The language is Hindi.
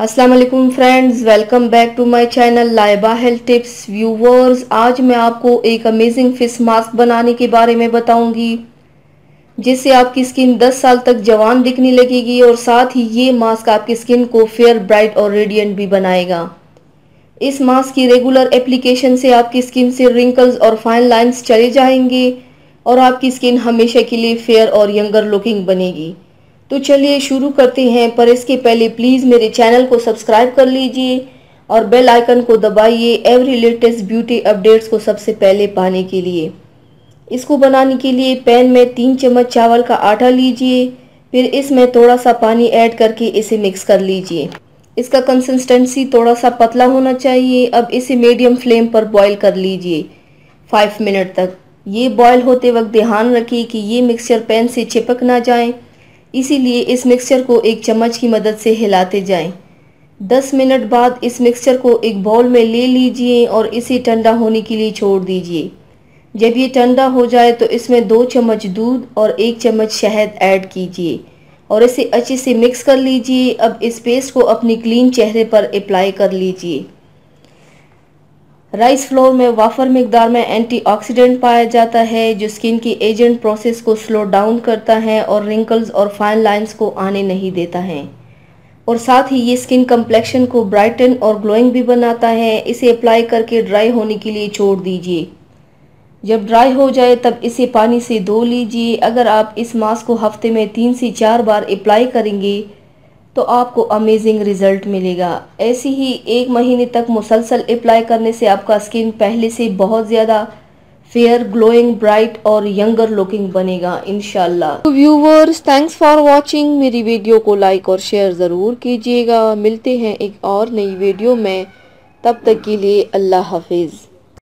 अस्सलाम वालेकुम friends, welcome back to my channel Laiba health tips viewers. आज मैं आपको एक अमेजिंग फेस मास्क बनाने के बारे में बताऊँगी, जिससे आपकी स्किन 10 साल तक जवान दिखने लगेगी और साथ ही ये मास्क आपकी स्किन को फेयर ब्राइट और रेडियंट भी बनाएगा। इस मास्क की रेगुलर एप्लीकेशन से आपकी स्किन से रिंकल्स और फाइन लाइन्स चले जाएँगे और आपकी स्किन हमेशा के लिए फेयर और यंगर लुकिंग बनेगी। तो चलिए शुरू करते हैं, पर इसके पहले प्लीज़ मेरे चैनल को सब्सक्राइब कर लीजिए और बेल आइकन को दबाइए एवरी लेटेस्ट ब्यूटी अपडेट्स को सबसे पहले पाने के लिए। इसको बनाने के लिए पैन में तीन चम्मच चावल का आटा लीजिए, फिर इसमें थोड़ा सा पानी ऐड करके इसे मिक्स कर लीजिए। इसका कंसिस्टेंसी थोड़ा सा पतला होना चाहिए, अब इसे मीडियम फ्लेम पर बॉईल कर लीजिए फाइव मिनट तक। ये बॉईल होते वक्त ध्यान रखिए कि ये मिक्सचर पैन से चिपक ना जाए। इसीलिए इस मिक्सचर को एक चम्मच की मदद से हिलाते जाएँ। 10 मिनट बाद इस मिक्सचर को एक बाउल में ले लीजिए और इसे ठंडा होने के लिए छोड़ दीजिए। जब ये ठंडा हो जाए तो इसमें दो चम्मच दूध और एक चम्मच शहद ऐड कीजिए और इसे अच्छे से मिक्स कर लीजिए। अब इस पेस्ट को अपनी क्लीन चेहरे पर अप्लाई कर लीजिए। राइस फ्लोर में वाफर मकदार में एंटीऑक्सीडेंट पाया जाता है, जो स्किन की एजेंट प्रोसेस को स्लो डाउन करता है और रिंकल्स और फाइन लाइंस को आने नहीं देता है। और साथ ही ये स्किन कम्प्लेक्शन को ब्राइटन और ग्लोइंग भी बनाता है। इसे अप्लाई करके ड्राई होने के लिए छोड़ दीजिए। जब ड्राई हो जाए, तब इसे पानी से धो लीजिए। अगर आप इस मास्क को हफ़्ते में तीन से चार बार अप्लाई करेंगे तो आपको अमेजिंग रिज़ल्ट मिलेगा। ऐसे ही एक महीने तक मुसलसल अप्लाई करने से आपका स्किन पहले से बहुत ज़्यादा फेयर ग्लोइंग ब्राइट और यंगर लुकिंग बनेगा इनशाला तो व्यूवर्स थैंक्स फॉर वॉचिंग मेरी वीडियो को लाइक और शेयर ज़रूर कीजिएगा। मिलते हैं एक और नई वीडियो में। तब तक के लिए अल्लाह हाफिज़।